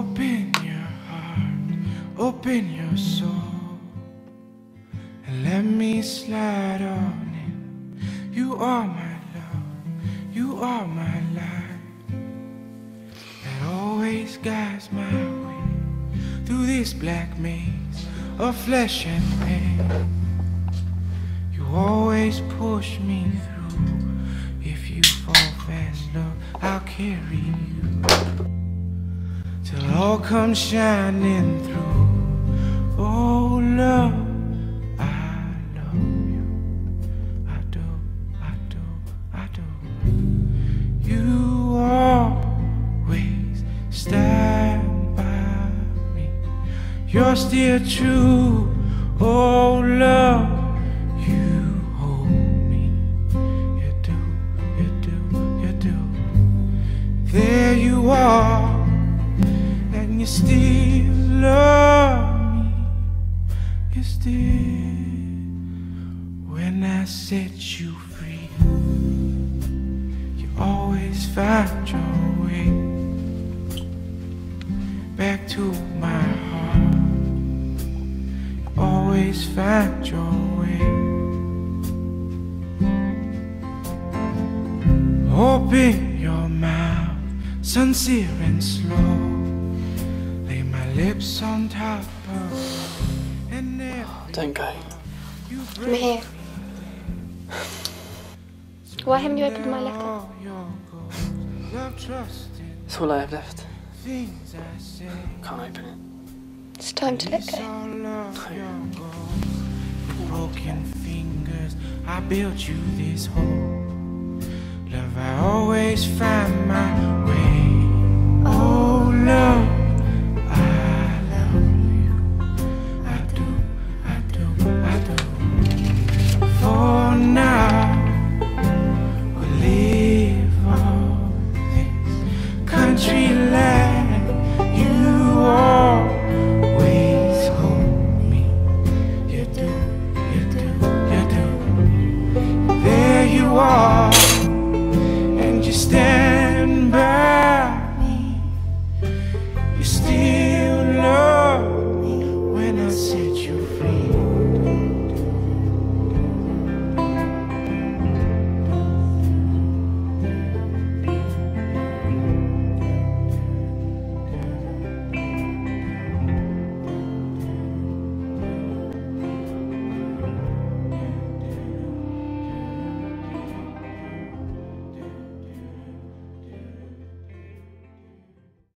Open your heart, open your soul and let me slide on in. You are my love, you are my life. That always guides my way through this black maze of flesh and pain. You always push me through. If you fall fast, love, I'll carry you till all comes shining through. Oh, love, I love you. I do, I do, I do. You always stand by me. You're still true. Oh, love, you hold me. You do, you do, you do. There you are still love me. You still, when I set you free, you always find your way back to my heart. You always find your way. Open your mouth, sincere and slow. Lay my lips on top of and never Don't go. you I'm here. Why haven't you opened my letter? all your goals. Love, trust It's all I have left. things I say. Can't open it. It's time to let go. all of your goals. With broken fingers, I built you this home. Love, I always find my way you are, and you stand.